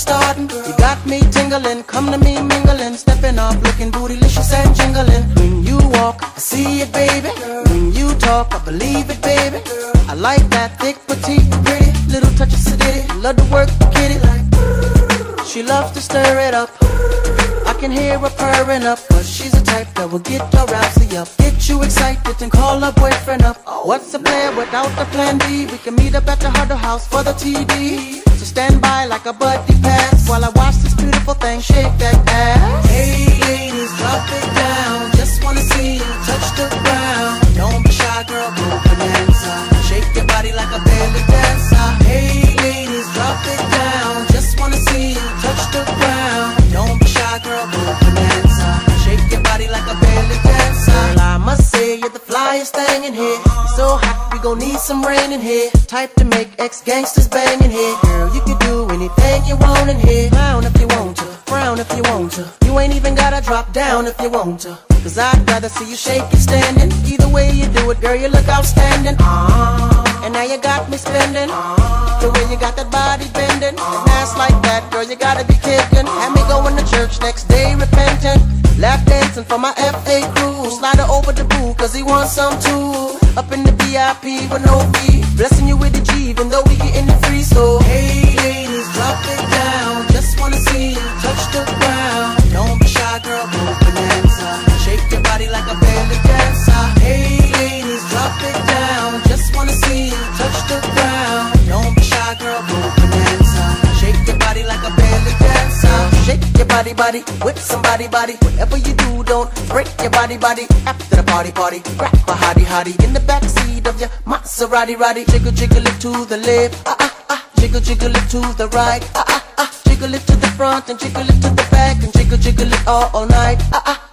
starting? You got me tingling, come to me mingling, stepping up, looking bootylicious and jingling. When you walk, I see it, baby. When you talk, I believe it, baby. I like that thick, petite, pretty, little touch of sedity. Love to work, kitty like. She loves to stir it up. I can hear her purring up, but she's the type that will get your rousey up. Get you excited and call her boyfriend up. What's a plan without the plan B? We can meet up at the Huddle House for the TD. So stand by like a buddy pass while I watch this beautiful thing shake that ass. Hey ladies, drop it down. Just wanna see you touch the ground. You're thing in here. So hot, we gon' need some rain in here. Type to make ex gangsters bang in here. Girl, you can do anything you want in here. Clown if you want to, frown if you want to. You ain't even gotta drop down if you want to. Cause I'd rather see you shake shaking standing. Either way you do it, girl, you look outstanding. Ah, and now you got me spending. The way you got that body bending. And ass like that, girl, you gotta be kidding. Had me going to church next day repentant. Lap dancing for my FA cause he wants some too. Up in the VIP with no fee. Blessing you with the G, even though we getting it free. So, body, body with somebody, body. Whatever you do, don't break your body, body. After the party, party, grab a hottie, hottie in the backseat of your Maserati, roddy. Jiggle, jiggle it to the left, ah ah ah. Jiggle, jiggle it to the right, ah ah ah. Jiggle it to the front and jiggle it to the back and jiggle, jiggle it all, all night, ah ah